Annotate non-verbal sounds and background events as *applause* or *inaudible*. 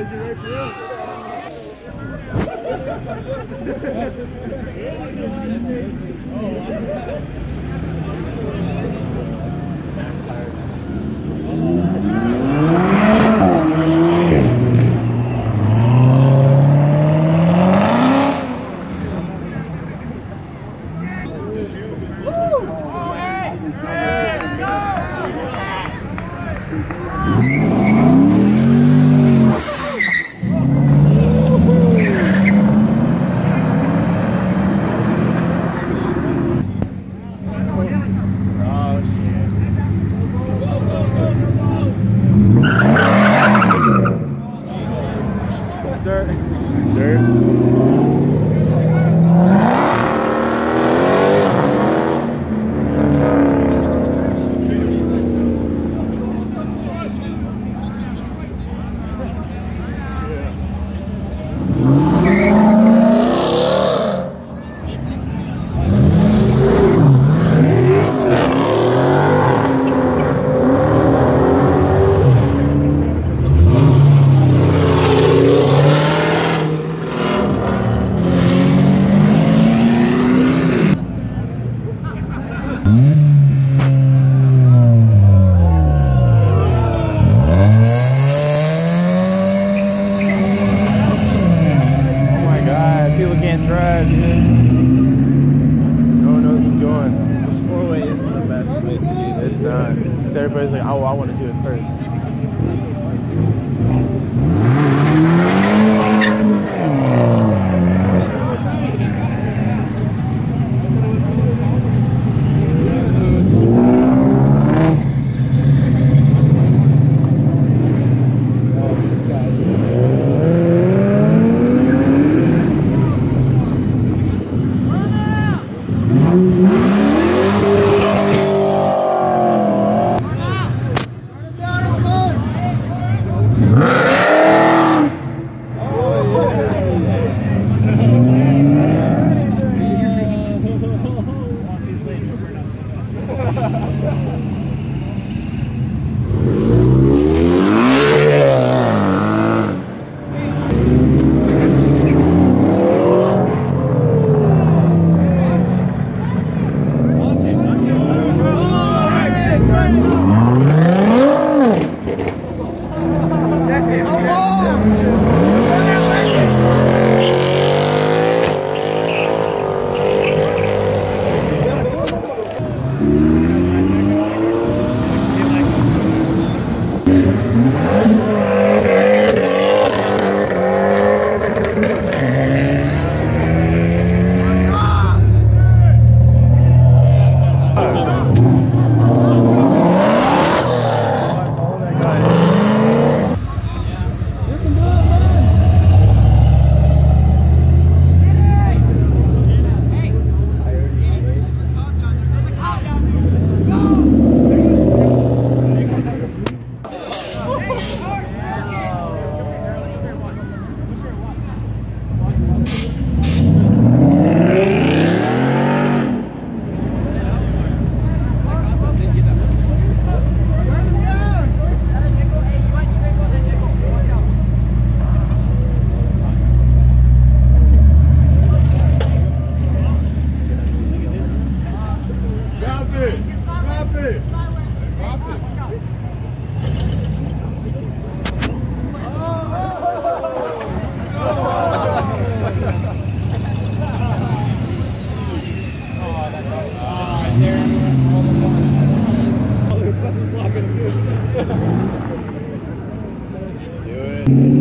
Reggie Ray for real. oh, people can't drive, dude. No one knows who's going. This four-way isn't the best place to do this. It's not. Because everybody's like, oh, I want to do it first. 何だ? *laughs* It.